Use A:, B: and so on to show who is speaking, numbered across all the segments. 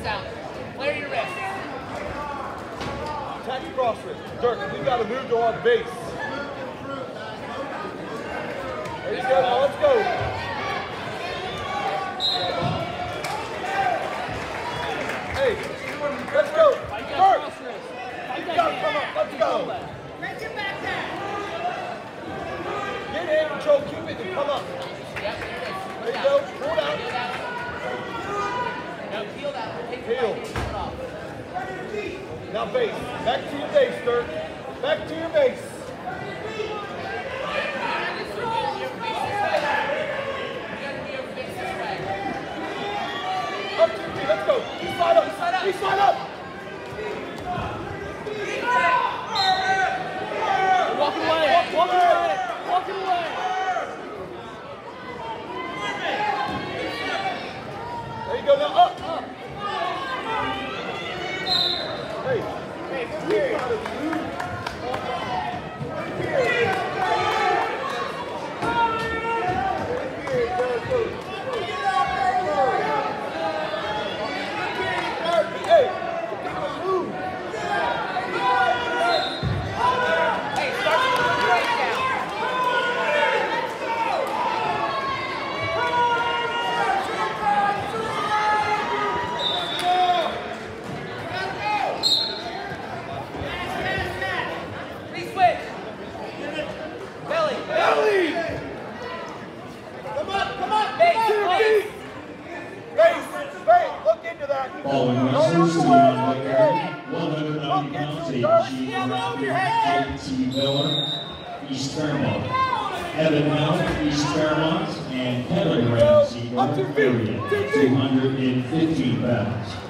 A: wrists out. Flare your wrists. Attack your cross wrist. Dirk, we got to move to our base. There you go. Now let's go. Now base. Back to your base, Dirk. Back to your base. Up feet. Let's go. Up. Up.
B: Walking away. Walking away. Walking away.
A: There you go. Now up.
C: J.T. Miller, East Fairmont. Evan Mount, East Fairmont, and Heather Ramsey, North Area, 215 pounds.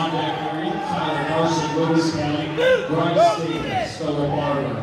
C: Ron McLary, Tyler Carson, Lewis County, Brian Stevens,
A: Philip Barbour.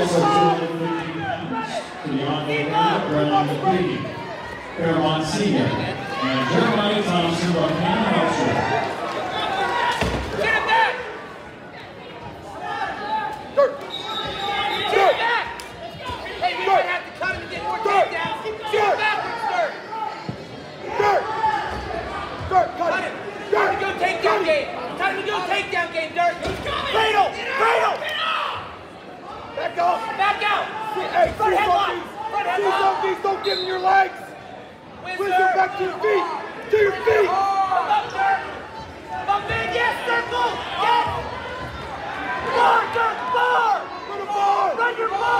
C: Also 250 pounds to the honorable Brown McLean, Fairmont Senior, and Jeremiah Thompson,
D: Buckhannon Upshur. Hey,
C: Front headlock. Front headlock.
A: Don't give them your legs. Wizard, back to your feet. To your feet.
C: Come up, Dirk. Come in, yes, circle. Yes. Bar, Dirk, bar.
A: Run the bar.
C: Run your bar.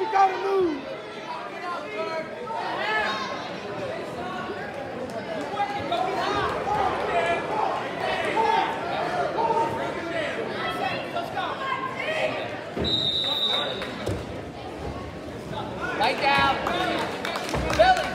A: You gotta move.
C: Light down. Belly.